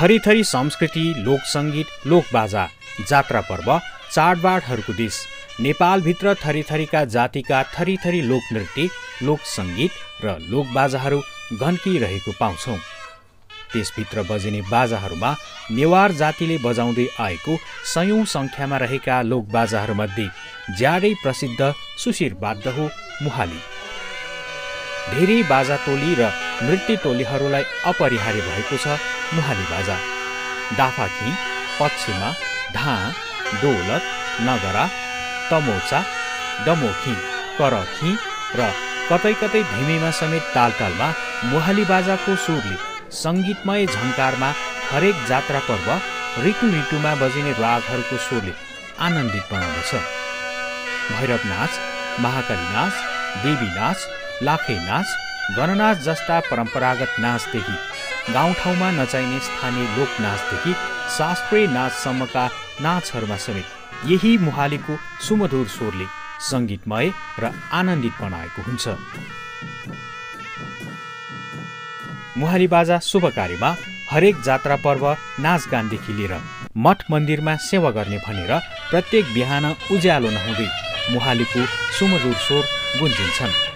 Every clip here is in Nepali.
थरीथरी संस्कृति लोकसङ्गीत लोकबाजा जात्रा पर्व चाडबाडहरूको देश नेपालभित्र थरीथरीका जातिका थरीथरी लोकनृत्य लोकसङ्गीत र लोकबाजाहरू घन्किरहेको पाउँछौँ। त्यसभित्र बजिने बाजाहरूमा नेवार जातिले बजाउँदै आएको सयौँ सङ्ख्यामा रहेका लोकबाजाहरूमध्ये ज्यादै प्रसिद्ध सुशिर वाद्य हो मुहाली। धेरै बाजा टोली र नृत्य टोलीहरूलाई अपरिहार्य भएको छ मुहाली बाजा। डाफाखी पश्चिमा ढा डोलत नगरा तमोचा डमोखी करखी र कतै कतै धिमेमा समेत तालतालमा मुहाली बाजाको सुरले सङ्गीतमय झङ्कारमा हरेक जात्रा पर्व ऋतु ऋतुमा बजिने रागहरूको स्वरले आनन्दित बनाउँदछ। भैरव नाच महाकाली नाच देवी नाच लाखे नाच गणनाच जस्ता परम्परागत नाचदेखि गाउँठाउँमा नचाइने स्थानीय लोकनाचदेखि शास्त्रीय नाचसम्मका नाचहरूमा समेत यही मुहालीको सुमधुर स्वरले सङ्गीतमय र आनन्दित बनाएको हुन्छ। मुहाली बाजा शुभ कार्यमा हरेक जात्रा पर्व नाचगानदेखि लिएर मठ मन्दिरमा सेवा गर्ने भनेर प्रत्येक बिहान उज्यालो नहुँदै मुहालीको सुमधुर स्वर गुन्जिन्छन्।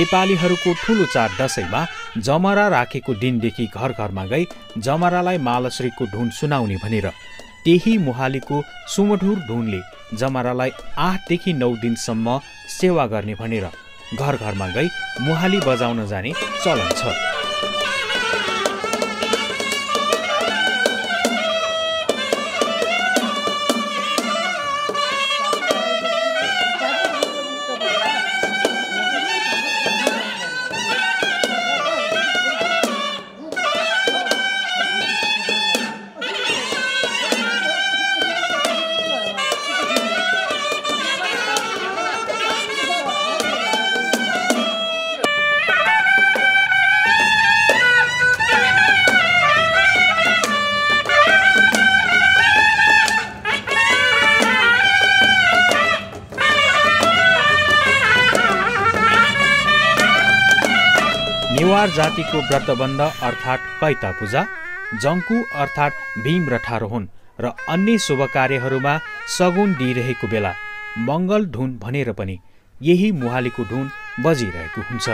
नेपालीहरूको ठुलो चाड दसैँमा जमरा राखेको दिनदेखि घर घरमा गई जमरालाई मालश्रीको धुन सुनाउने भनेर त्यही मुहालीको सुमधुर धुनले जमरालाई आठदेखि नौ दिनसम्म सेवा गर्ने भनेर घर घरमा गई मुहाली बजाउन जाने चलन छ। नेवार जातिको व्रतबन्ध अर्थात् कैता पूजा जङ्कु अर्थात् भीम रथारोहण र अन्य शुभ कार्यहरूमा सगुन दिइरहेको बेला मङ्गल धुन भनेर पनि यही मुहालीको धुन बजिरहेको हुन्छ।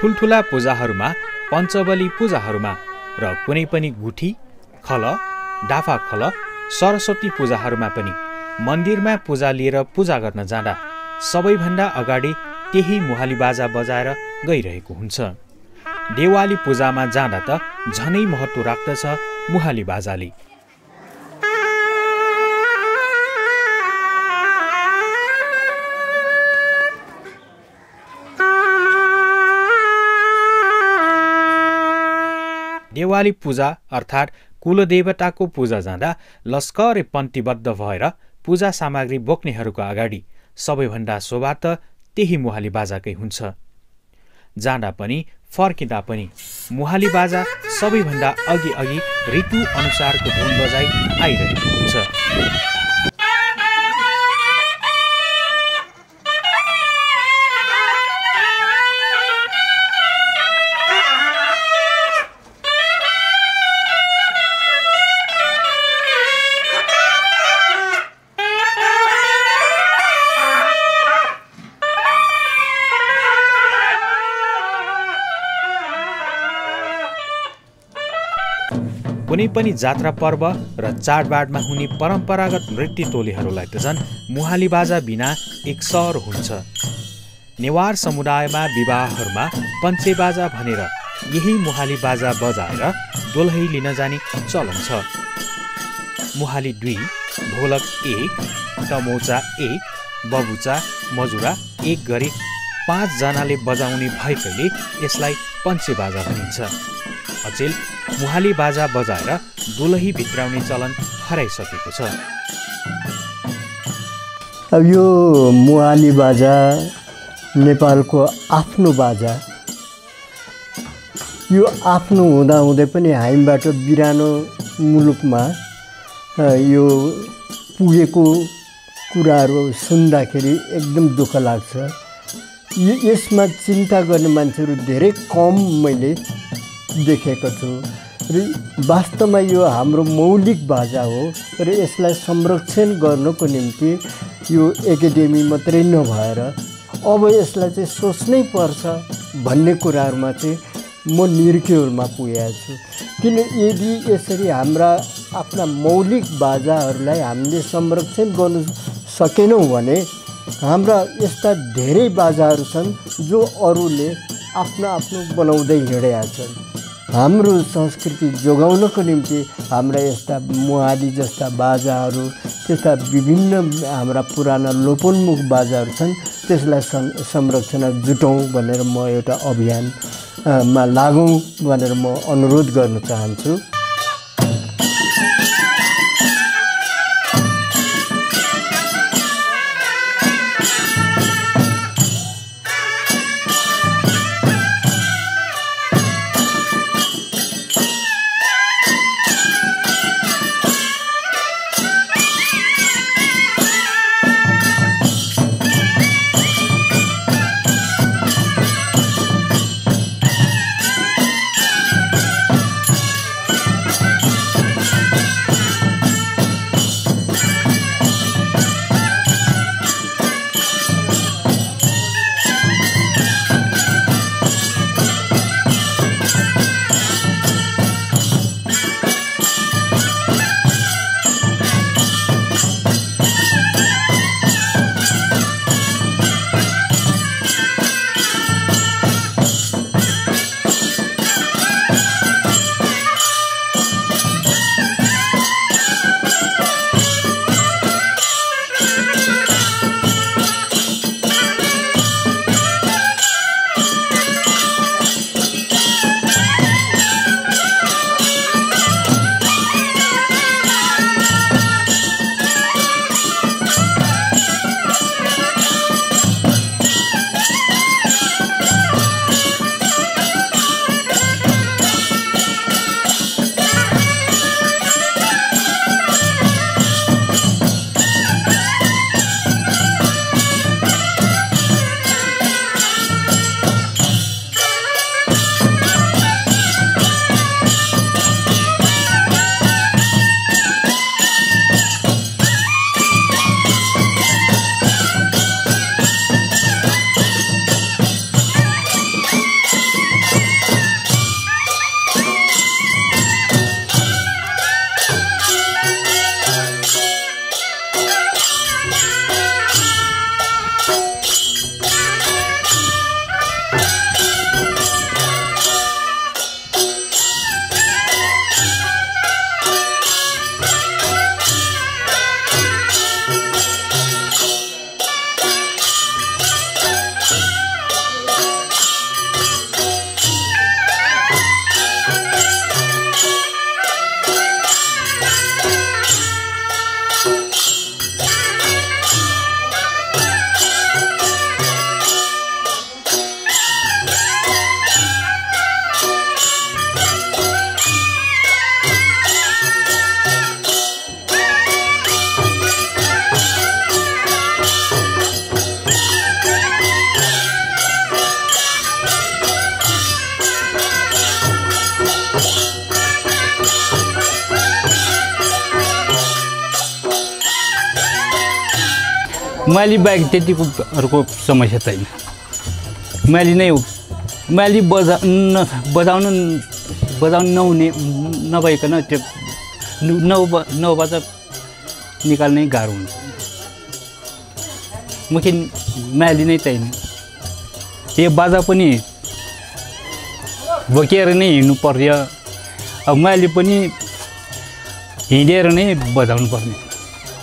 ठुल्ठुला पूजाहरूमा पञ्चबली पूजाहरूमा र कुनै पनि गुठी खल डाफा खल सरस्वती पूजाहरूमा पनि मन्दिरमा पूजा लिएर पूजा गर्न जाँदा सबैभन्दा अगाडि त्यही मुहाली बाजा बजाएर गइरहेको हुन्छ। देवाली पूजामा जाँदा त झनै महत्त्व राख्दछ मुहाली बाजाले। देवाली पूजा अर्थात् कुलदेवताको पूजा जाँदा लस्करे पन्क्तिबद्ध भएर पूजा सामग्री बोक्नेहरूको अगाडि सबैभन्दा शोभा त त्यही मुहाली बाजाकै हुन्छ। जाँदा पनि फर्किँदा पनि मुहाली बाजा सबैभन्दा अघि अघि ऋतु अनुसारको धुन बजाइ आइरहेको हुन्छ। कुनै पनि जात्रा पर्व र चाडबाडमा हुने परम्परागत नृत्य टोलीहरूलाई त झन् मुहाली बाजा बिना एक सर हुन्छ। नेवार समुदायमा विवाहहरूमा पञ्चे बाजा भनेर यही मुहाली बाजा बजाएर दोलही लिन जाने चलन छ। मुहाली दुई ढोलक एक टमौचा एक बबुचा मजुरा एक गरी पाँचजनाले बजाउने भएकैले यसलाई पञ्चे बाजा भनिन्छ। अचेल मुहाली बाजा बजाएर दुलही भित्राउने चलन हराइसकेको छ। अब यो मुहाली बाजा नेपालको आफ्नो बाजा यो आफ्नो हुँदाहुँदै पनि हामीबाट बिरानो मुलुकमा यो पुगेको कुराहरू सुन्दाखेरि एकदम दुःख लाग्छ। यसमा चिन्ता गर्ने मान्छेहरू धेरै कम मैले देखेको छु। र वास्तवमा यो हाम्रो मौलिक बाजा हो र यसलाई संरक्षण गर्नको निम्ति यो एकाडेमी मात्रै नभएर अब यसलाई चाहिँ सोच्नै पर्छ भन्ने कुराहरूमा चाहिँ म निर्क्युलमा पुगेको छु। किन यदि यसरी हाम्रा आफ्ना मौलिक बाजाहरूलाई हामीले संरक्षण गर्नु सकेनौँ भने हाम्रा यस्ता धेरै बाजाहरू छन् जो अरूले आफ्नो आफ्नो बनाउँदै हिँडेका छन्। हाम्रो संस्कृति जोगाउनको निम्ति हाम्रा यस्ता मुहाली जस्ता बाजाहरू त्यस्ता विभिन्न हाम्रा पुराना लोपोन्मुख बाजाहरू छन् त्यसलाई संरक्षण जुटौँ भनेर म एउटा अभियानमा लागौँ भनेर म अनुरोध गर्न चाहन्छु। माली बाहेक त्यतिकोहरूको समस्या छैन। माली नै हो। माली बजा न बजाउनु बजाउनु नहुने नभइकन त्यो नौ नौ बजा निकाल्नै गाह्रो हुन्छ। मुख्य माली नै चाहिने यो बाजा पनि बोकेर नै हिँड्नु पर्यो अब मैले पनि हिँडेर नै बजाउनु पर्ने।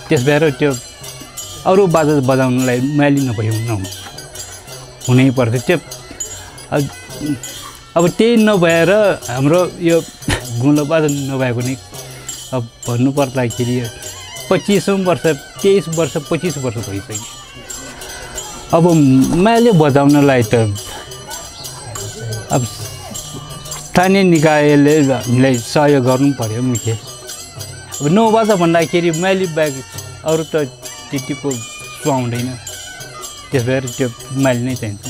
त्यस भएर त्यो अरू बाजा बजाउनुलाई मैले नभए नहुनु हुनै। पर्थ्यो त्यो अब त्यही नभएर हाम्रो यो गुलो बाजा नभएको नै अब भन्नु पर्दाखेरि पच्चिसौँ वर्ष तेइस वर्ष पच्चिस वर्ष भइसक्यो। अब मैले बजाउनलाई त अब स्थानीय निकायले हामीलाई सहयोग गर्नु पऱ्यो मुख्य। अब नौ बजा भन्दाखेरि मैले बाहेक अरू त त्यतिको सुहाउँदैन त्यस भएर त्यो मैले नै चाहिन्छ।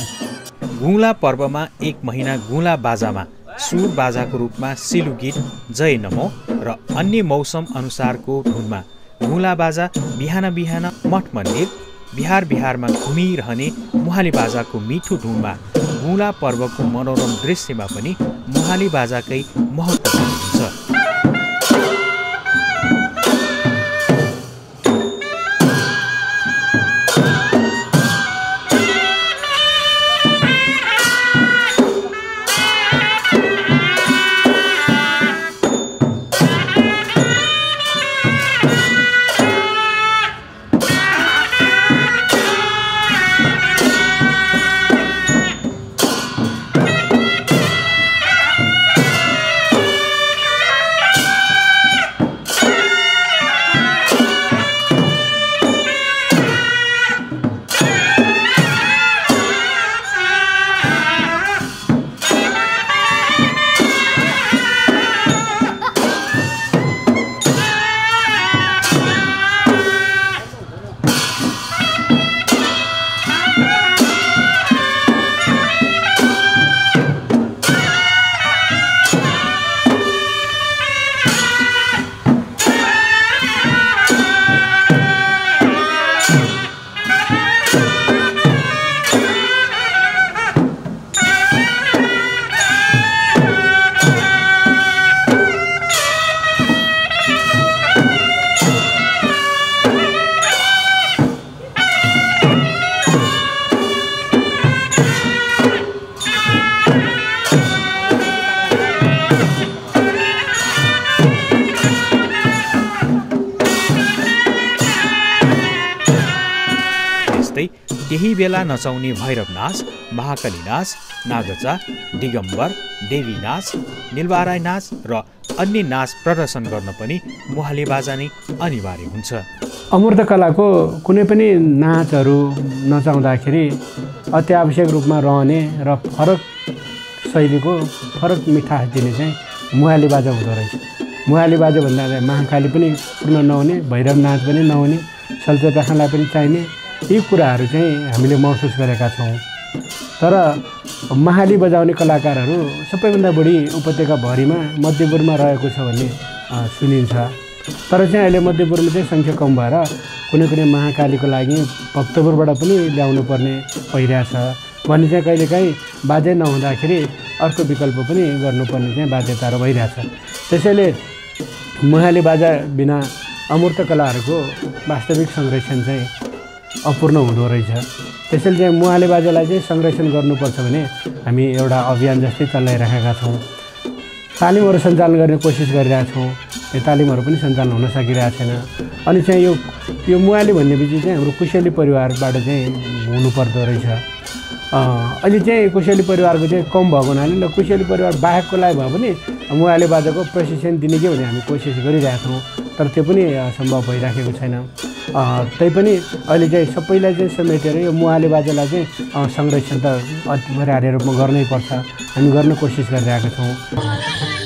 गुला पर्वमा एक महिना गुला बाजामा सुर बाजाको रूपमा सिलु गीत जय नमो र अन्य मौसम अनुसारको धुनमा गुला बाजा बिहान बिहान मठ मन्दिर बिहार बिहारमा घुमिरहने मुहाली बाजाको मिठो धुनमा गुला पर्वको मनोरम दृश्यमा पनि मुहाली बाजाकै महत्त्व हुन्छ त्यही बेला नचाउने भैरव नाच महाकाली नाच नागजा दिगम्बर देवी नाच निलवाराई नाच र अन्य नाच प्रदर्शन गर्न पनि मुहाली बाजा नै अनिवार्य हुन्छ। अमूर्त कलाको कुनै पनि नाचहरू नचाउँदाखेरि अत्यावश्यक रूपमा रहने र फरक शैलीको फरक मिठास दिने चाहिँ मुहाली बाजा हुँदो रहेछ। मुहाली बाजा भन्दा महाकाली पनि पूर्ण नहुने भैरव नाच पनि नहुने सल्चोटाखालाई पनि चाहिने यी कुराहरू चाहिँ हामीले महसुस गरेका छौँ। तर महाली बजाउने कलाकारहरू सबैभन्दा बढी उपत्यकाभरिमा मध्यपुरमा रहेको छ भन्ने सुनिन्छ। तर चाहिँ अहिले मध्यपुरमा चाहिँ सङ्ख्या कम भएर कुनै कुनै महाकालीको लागि भक्तपुरबाट पनि ल्याउनु पर्ने भइरहेछ। भने चाहिँ कहिलेकाहीँ बाजे नहुँदाखेरि अर्को विकल्प पनि गर्नुपर्ने चाहिँ बाध्यताहरू भइरहेछ। त्यसैले मुहाली बाजा बिना अमूर्त कलाहरूको वास्तविक संरक्षण चाहिँ अपूर्ण हुँदो रहेछ। त्यसैले चाहिँ मुहाले बाजालाई चाहिँ संरक्षण गर्नुपर्छ भने हामी एउटा अभियान जस्तै चलाइराखेका छौँ। तालिमहरू सञ्चालन गर्ने कोसिस गरिरहेका छौँ। यो तालिमहरू पनि सञ्चालन हुन सकिरहेको छैन। अनि चाहिँ यो यो मुहाली भन्ने चाहिँ हाम्रो कुशली परिवारबाट चाहिँ हुनुपर्दो रहेछ। अहिले चाहिँ कुशली परिवारको चाहिँ कम भएको हुनाले ल कुशली परिवार बाहेकको लागि भए पनि मुहाली बाजाको प्रशिक्षण दिने कि भन्ने हामी कोसिस गरिरहेका छौँ। तर त्यो पनि सम्भव भइराखेको छैन। तैपनि अहिले चाहिँ सबैलाई चाहिँ समेटेर यो मुहाली बाजालाई चाहिँ संरक्षण त अनिवार्य रूपमा गर्नै पर्छ। हामी गर्न कोसिस गरिरहेका छौँ।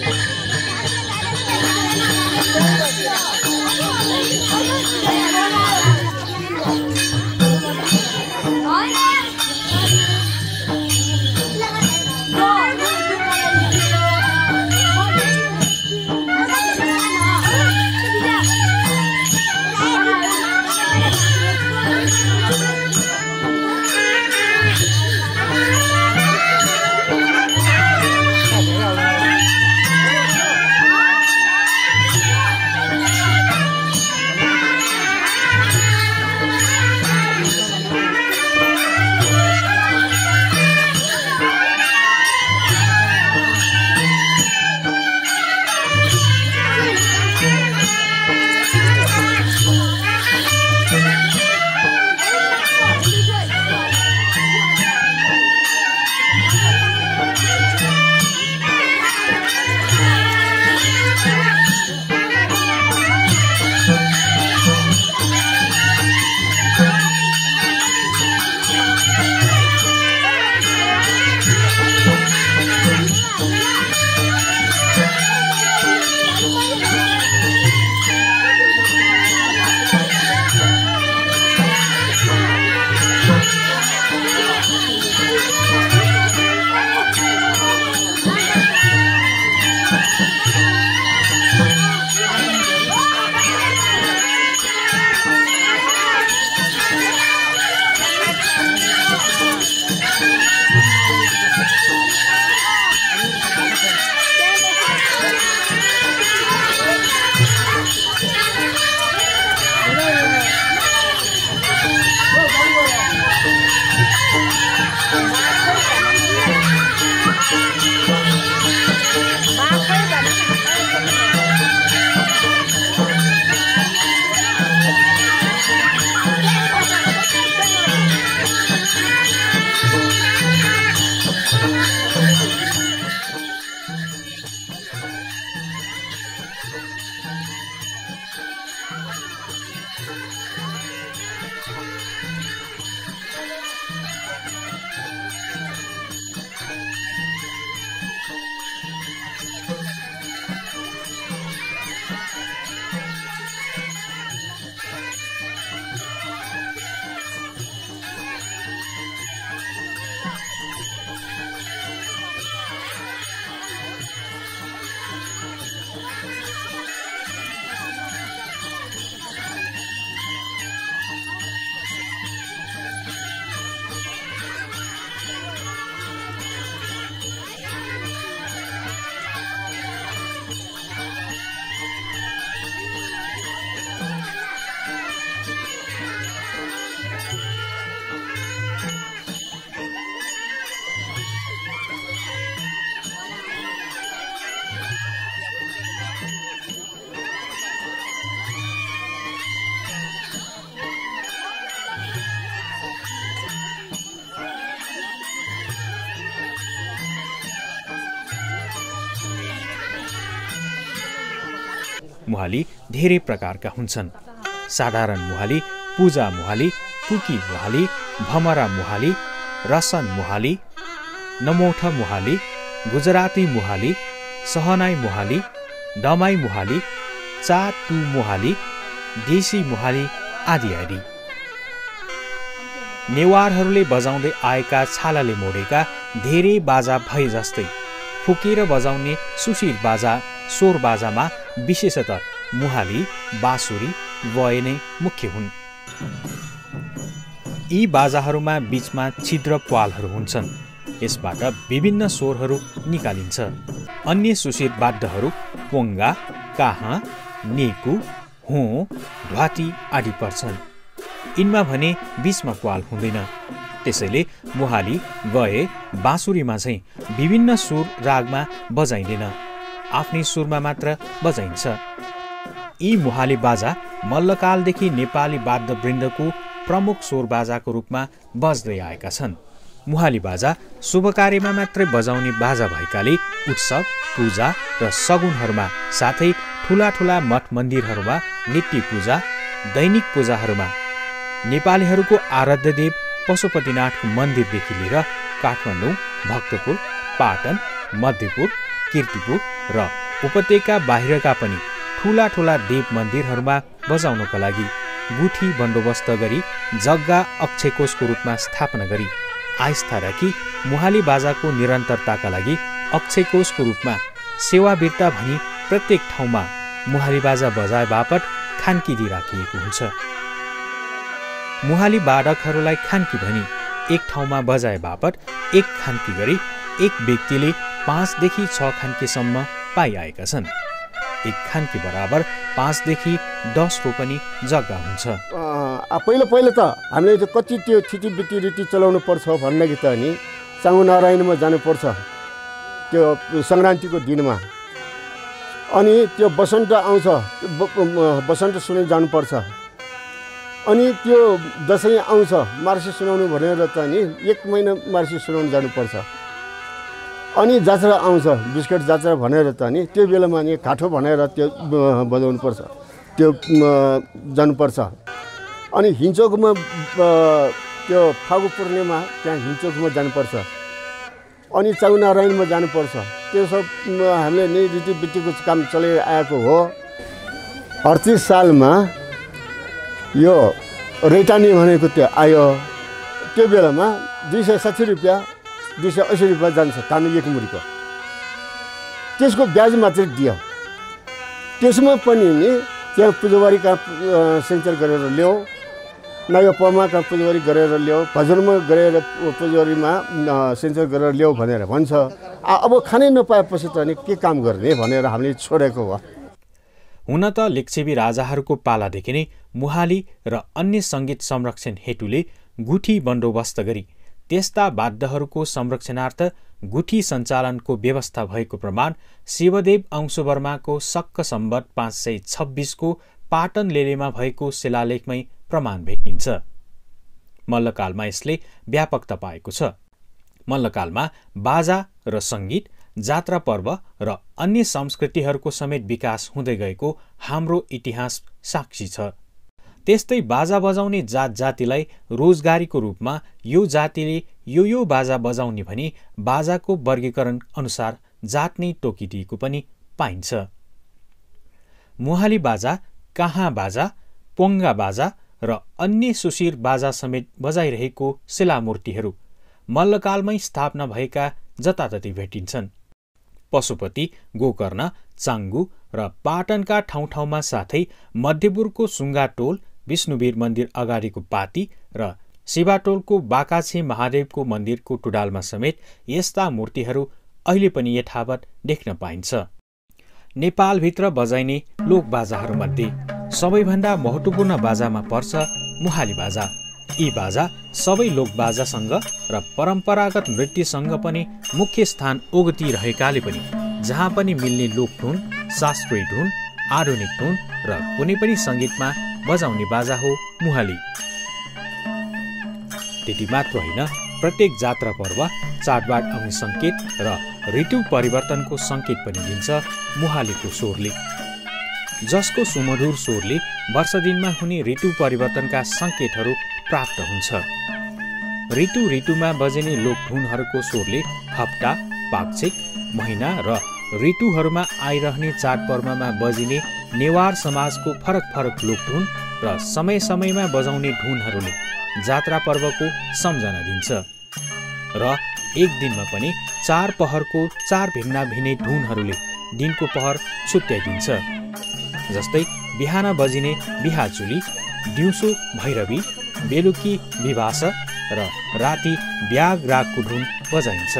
मुहाली धेरै प्रकारका हुन्छन्। साधारण मुहाली पूजा मुहाली पुकी मुहाली भमरा मुहाली रसन मुहाली नमोठ मुहाली गुजराती मुहाली सहनाई मुहाली दमाई मुहाली चा टु मुहाली देशी मुहाली आदि आदि। नेवारहरूले बजाउँदै आएका छालाले मोडेका धेरै बाजा भए जस्तै फुकेर बजाउने सुशील बाजा स्वर बाजामा विशेषतः मुहाली बाँसुरी नै मुख्य हुन्। यी बाजाहरूमा बीचमा छिद्र प्वालहरू हुन्छन्। यसबाट विभिन्न स्वरहरू निकालिन्छ। अन्य सुशील वाद्यहरू पोङ्गा काहाँ नेकु हो ढ्वाती आदि पर्छन्। यिनमा भने बीचमा प्वाल हुँदैन। त्यसैले मुहाली गए बाँसुरीमा चाहिँ विभिन्न सुर रागमा बजाइँदैन। आफ्नै सुरमा मात्र बजाइन्छ। यी मुहाली बाजा मल्लकालदेखि नेपाली वाद्यवृन्दको प्रमुख स्वर बाजाको रूपमा बज्दै आएका छन्। मुहाली बाजा शुभ कार्यमा मात्रै बजाउने बाजा भएकाले उत्सव पूजा र सगुनहरूमा साथै ठुला ठुला मठ मन्दिरहरूमा नित्य पूजा दैनिक पूजाहरूमा नेपालीहरूको आराध्य देव पशुपतिनाथको मन्दिरदेखि लिएर काठमाडौँ भक्तपुर पाटन मध्यपुर किर्तिपुर र उपत्यका बाहिरका पनि ठुला ठुला देव मन्दिरहरूमा बजाउनको लागि गुठी बन्दोबस्त गरी जग्गा अक्षयकोषको रूपमा स्थापना गरी आस्था राखी मुहाली बाजाको निरन्तरताका लागि अक्षयकोषको रूपमा सेवावीरता भनी प्रत्येक ठाउँमा मुहाली बाजा बजाए बापत खान्की राखिएको हुन्छ। मुहाली बाडकहरूलाई खान्की भनी एक ठाउँमा बजाए बापत एक खान्की गरी एक व्यक्तिले पाँचदेखि छ खान्कीसम्म पाइआएका छन्। एक खान्की बराबर पाँचदेखि दस रोपनी जग्गा हुन्छ। पहिलो पहिलो त हामीले त्यो कति त्यो छिटी रिटी चलाउनु पर्छ कि त नि? चाङ्गुनारायणमा जानुपर्छ त्यो सङ्क्रान्तिको दिनमा। अनि त्यो बसन्त आउँछ बसन्त सुने जानुपर्छ। अनि त्यो दसैँ आउँछ मार्सी सुनाउनु भनेर त नि एक महिना मार्सी सुनाउनु जानुपर्छ। अनि जात्रा आउँछ बिस्कुट जात्रा भनेर त नि त्यो बेलामा नि काठो भनेर त्यो बजाउनु पर्छ त्यो जानुपर्छ। अनि हिञ्चोकमा त्यो फागु पूर्णिमा त्यहाँ हिञ्चोकमा जानुपर्छ। अनि चाउनारायणमा जानुपर्छ। त्यो सब हामीले नै रीतिबिटीको काम चलाइआएको हो। अडतिस सालमा यो रेटानी भनेको त्यो आयो। त्यो बेलामा दुई सय साठी रुपियाँ दुई सय असी रुपियाँ जान्छ तानु एक मुरीको। त्यसको ब्याज मात्रै दियो। त्यसमा पनि नि त्यहाँ पुजवारी कहाँ सेन्चर गरेर ल्याऊ नयाँ पमा कहाँ पुजवारी गरेर ल्याऊ भजनमा गरेर पुजवारीमा सेन्चर गरेर ल्याऊ भनेर भन्छ। अब खानै नपाएपछि त अनि के काम गर्ने भनेर हामीले छोडेको हो। हुन त लिच्छेबी राजाहरूको पालादेखि नै मुहाली र अन्य सङ्गीत संरक्षण हेतुले गुठी बन्दोबस्त गरी त्यस्ता वाद्यहरूको संरक्षणार्थ गुठी सञ्चालनको व्यवस्था भएको प्रमाण शिवदेव अंशुवर्माको सक्क सम्बत पाँच सय छब्बिसको पाटन लेलेमा भएको शिलालेखमै प्रमाण भेटिन्छ। मल्लकालमा यसले व्यापकता पाएको छ। मल्लकालमा बाजा र सङ्गीत जात्रा पर्व र अन्य संस्कृतिहरूको समेत विकास हुँदै गएको हाम्रो इतिहास साक्षी छ। त्यस्तै बाजा बजाउने जात जातिलाई रोजगारीको रूपमा यो जातिले यो यो बाजा बजाउने भनी बाजाको वर्गीकरण अनुसार जात नै तोकिदिएको पनि पाइन्छ। मुहाली बाजा कहाँ बाजा पोङ्गा बाजा र अन्य सुशिर बाजा समेत बजाइरहेको शिलामूर्तिहरू मल्लकालमै स्थापना भएका जताततै भेटिन्छन्। पशुपति गोकर्ण चाङ्गु र पाटनका ठाउँ ठाउँमा साथै मध्यपुरको सुङ्गा टोल विष्णुवीर मन्दिर अगाडिको पाती र शिवाटोलको बाकाछे महादेवको मन्दिरको टुडालमा समेत यस्ता मूर्तिहरू अहिले पनि यथावत देख्न पाइन्छ। नेपालभित्र बजाइने लोक बाजाहरूमध्ये सबैभन्दा महत्त्वपूर्ण बाजामा पर्छ मुहाली बाजा। यी बाजा सबै लोक बाजासँग र परम्परागत नृत्यसँग पनि मुख्य स्थान ओगतिरहेकाले पनि जहाँ पनि मिल्ने लोक धुन शास्त्रीय धुन आधुनिक धुन र कुनै पनि सङ्गीतमा बजाउने बाजा हो मुहाली। त्यति मात्र होइन प्रत्येक जात्रा पर्व चाडबाड आउने सङ्केत र ऋतु परिवर्तनको सङ्केत पनि दिन्छ मुहालीको स्वरले। जसको सुमधुर स्वरले वर्ष दिनमा हुने ऋतु परिवर्तनका सङ्केतहरू प्राप्त हुन्छ। ऋतु ऋतुमा बजिने लोकधुनहरूको स्वरले हप्ता पाक्षिक महिना र ऋतुहरूमा आइरहने चाडपर्वमा बजिने नेवार समाजको फरक फरक लोकधुन र समय समयमा बजाउने धुनहरूले जात्रा पर्वको सम्झना दिन्छ। र एक दिनमा पनि चार पहरको चार भिन्ना भिन्नै धुनहरूले दिनको पहर छुट्याइदिन्छ। जस्तै बिहान बजिने बिहाचुली दिउँसो भैरवी बेलुकी विभास र राति ब्याग रागको धुन बजाइन्छ।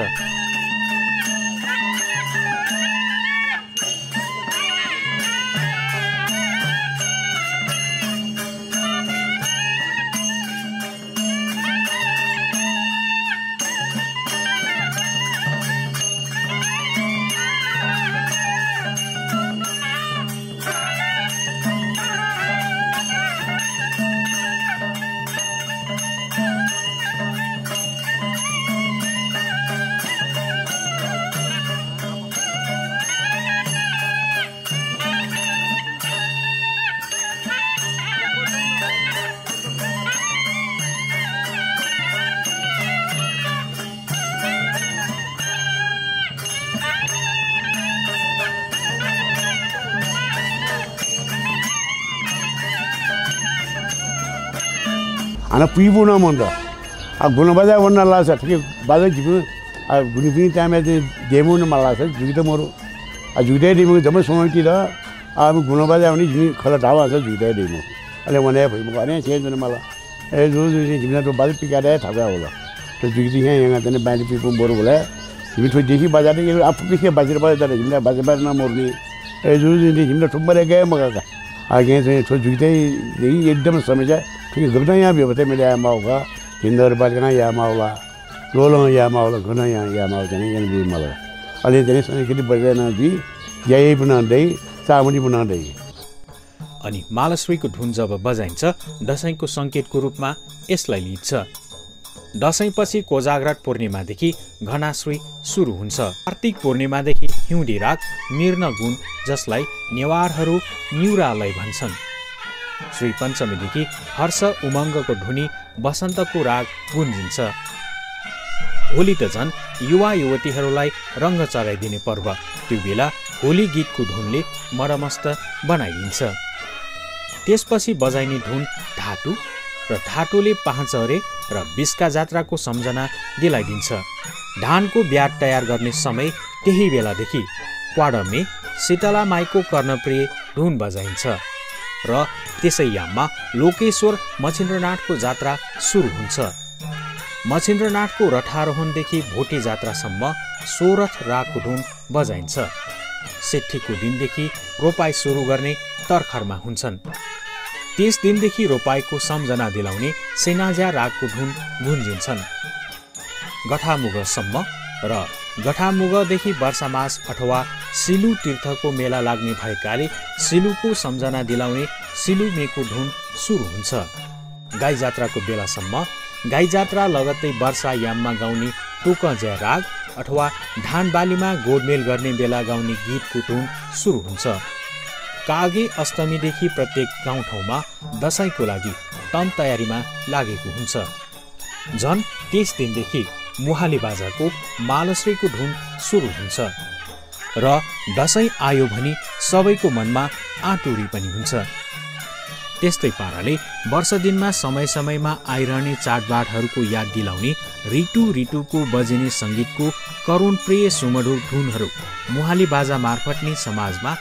अनि पिबु न मन त गुण बजा मलाई टाइम देमु नै मरु झुगे जम्मै समयतिर गुण बजाऊम खोला ढास झुकै देमुख अहिले मैले मलाई झिम्ब थापा झुकिखे बाजे पिप मर हिम देखि आफू बाजे झिन्दा बाजेबार नै गे म आगे से तो जुगते यही एकदम समझा ठीक गबना यहाँ भी होते मेरे यहाँ माओगा हिंदर बात करना यहाँ माओला लोलो यहाँ माओला घना यहाँ यहाँ माओ जाने यहाँ भी माओला अले जाने सने किती बजे ना भी यही बना दे सामनी बना दे। अनि मालश्रीको धुन जब बजाइन्छ दसैँको सङ्केतको रूपमा यसलाई लिन्छ दसैँपछि कोजाग्रत पूर्णिमादेखि घनाश्री सुरु हुन्छ। कार्तिक पूर्णिमादेखि हिउँदी राग मिर्न गुण जसलाई नेवारहरू न्युरालय भन्छन्। श्री पञ्चमीदेखि हर्ष उमङ्गको धुनी वसन्तको राग गुन्जिन्छ। होली त झन् युवा युवतीहरूलाई रङ्ग चढाइदिने पर्व। त्यो बेला होली गीतको धुनले मरमस्त बनाइदिन्छ। त्यसपछि बजाइने धुन धातु र धातुले पाँचहरे र बिस्का जात्राको सम्झना दिलाइदिन्छ। धानको ब्याट तयार गर्ने समय त्यही बेलादेखि क्वाडमे शीतला माईको कर्णप्रिय धुन बजाइन्छ र त्यसै याममा लोकेश्वर मछिन्द्रनाथको जात्रा सुरु हुन्छ। मछिन्द्रनाथको रथारोहणदेखि भोटे जात्रासम्म सोरथ रागको धुन बजाइन्छ। सेठीको दिनदेखि रोपाई सुरु गर्ने तर्खरमा हुन्छन्। त्यस दिनदेखि रोपाईको सम्झना दिलाउने सेनाज्या रागको धुन गुन्जिन्छन्। गठामुगसम्म र गठामुगदेखि वर्षामास अथवा सिलु तीर्थको मेला लाग्ने भएकाले सिलुको सम्झना दिलाउने सिलुमेको धुन सुरु हुन्छ। गाई जात्राको बेलासम्म गाई जात्रा लगत्तै वर्षा याममा गाउने टोकज्या राग अथवा धान बालीमा गोडमेल गर्ने बेला गाउने गीतको धुन सुरु हुन्छ। कागे अष्टमीदेखि प्रत्येक गाउँठाउँमा दसैँको लागि तम तयारीमा लागेको हुन्छ। झन् त्यस दिनदेखि मुहाली बाजाको मालश्रीको धुन सुरु हुन्छ र दसैँ आयो भनी सबैको मनमा आँटुरी पनि हुन्छ। त्यस्तै पाराले वर्ष दिनमा समय समयमा आइरहने चाडबाडहरूको याद दिलाउने ऋतु ऋतुको बजिने सङ्गीतको करुणप्रिय सुमधुर धुनहरू मुहाली बाजा मार्फत नै समाजमा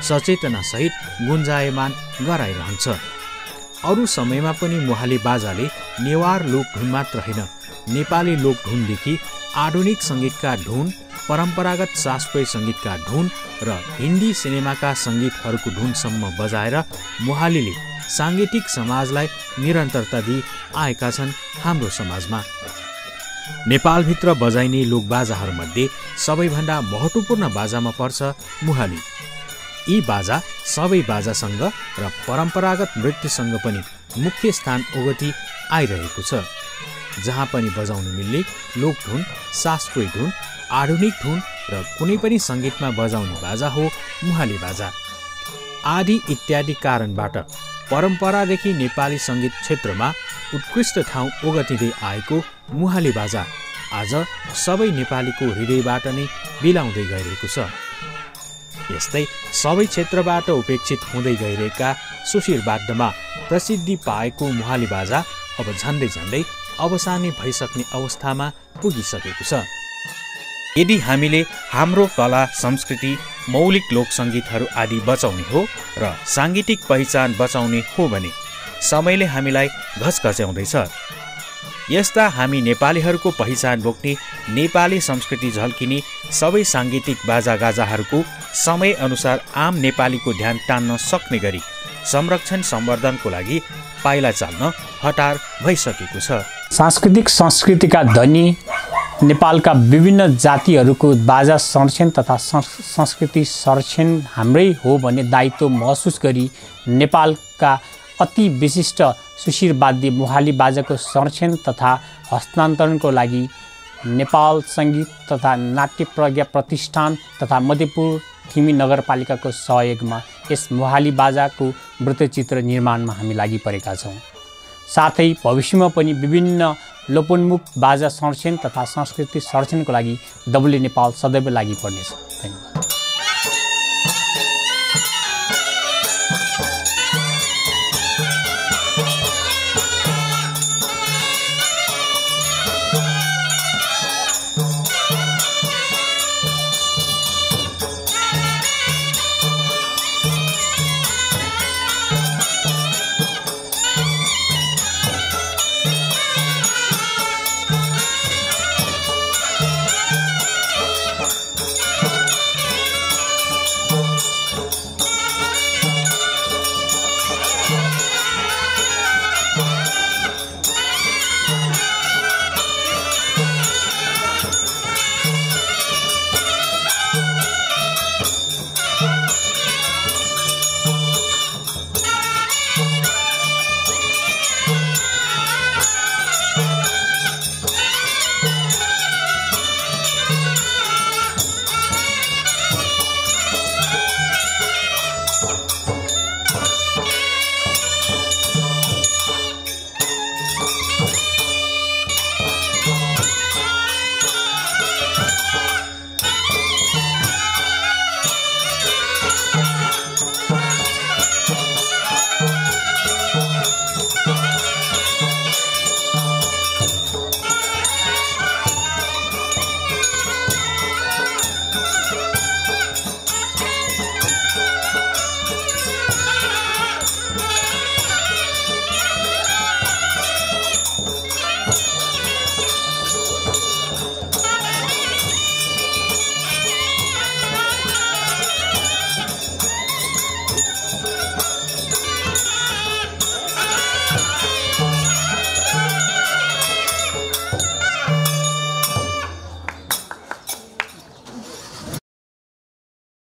सचेतनासहित गुन्जायमान गराइरहन्छ। अरू समयमा पनि मुहाली बाजाले नेवार लोकधुन मात्र होइन नेपाली लोकधुनदेखि आधुनिक सङ्गीतका धुन परम्परागत शास्त्रीय सङ्गीतका धुन र हिन्दी सिनेमाका सङ्गीतहरूको धुनसम्म बजाएर मुहालीले साङ्गीतिक समाजलाई निरन्तरता दिई आएका छन् हाम्रो समाजमा। नेपालभित्र बजाइने लोकबाजाहरूमध्ये सबैभन्दा महत्त्वपूर्ण बाजामा पर्छ मुहाली। यी बाजा सबै बाजासँग र परम्परागत नृत्यसँग पनि मुख्य स्थान ओगटी आइरहेको छ जहाँ पनि बजाउनु मिल्ने लोकधुन शास्त्रीय धुन आधुनिक धुन र कुनै पनि सङ्गीतमा बजाउने बाजा हो मुहाली बाजा। आदि इत्यादि कारणबाट परम्परादेखि नेपाली सङ्गीत क्षेत्रमा उत्कृष्ट ठाउँ ओगटिँदै आएको मुहाली बाजा आज सबै नेपालीको हृदयबाट नै बिलाउँदै गइरहेको छ। यस्तै सबै क्षेत्रबाट उपेक्षित हुँदै गइरहेका सुशिर वाद्यमा प्रसिद्धि पाएको मुहाली बाजा अब झन्डै झन्डै अवसानी भइसक्ने अवस्थामा पुगिसकेको छ। यदि हामीले हाम्रो कला संस्कृति मौलिक लोकसङ्गीतहरू आदि बचाउने हो र साङ्गीतिक पहिचान बचाउने हो भने समयले हामीलाई घचघच्याउँदैछ यस्ता हामी नेपालीहरूको पहिचान बोक्ने नेपाली संस्कृति झल्किने सबै साङ्गीतिक बाजागाजाहरूको समयअनुसार आम नेपालीको ध्यान तान्न सक्ने गरी संरक्षण सम्वर्धनको लागि पाइला चाल्न हतार भइसकेको छ। सांस्कृतिक संस्कृतिका धनी नेपालका विभिन्न जातिहरूको बाजा संरक्षण तथा संस्कृति संरक्षण हाम्रै हो भन्ने दायित्व महसुस गरी नेपालका अति विशिष्ट सुशिर वाद्य मुहाली बाजाको संरक्षण तथा हस्तान्तरणको लागि नेपाल सङ्गीत तथा नाट्य प्रज्ञा प्रतिष्ठान तथा मध्यपुर थिमी नगरपालिकाको सहयोगमा यस मुहाली बाजाको वृत्तचित्र निर्माणमा हामी लागि परेका छौँ। साथै भविष्यमा पनि विभिन्न लोपोन्मुख बाजा संरक्षण तथा संस्कृति संरक्षणको लागि डब्लु नेपाल सदैव लागि पर्नेछ। धन्यवाद।